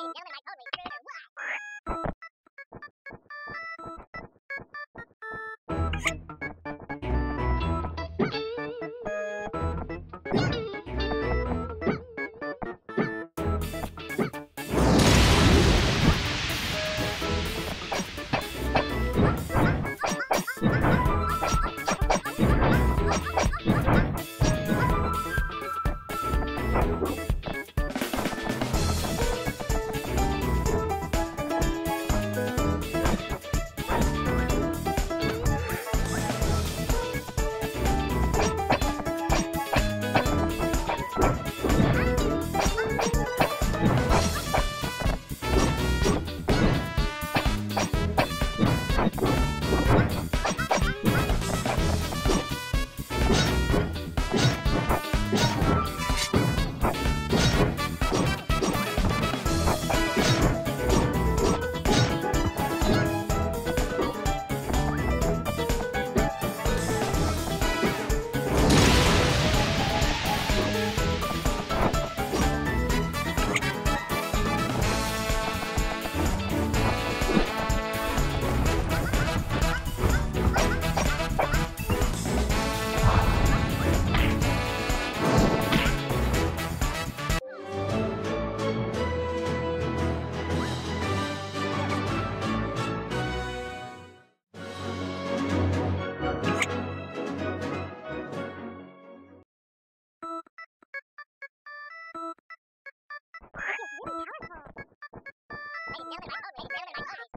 Hey, Thank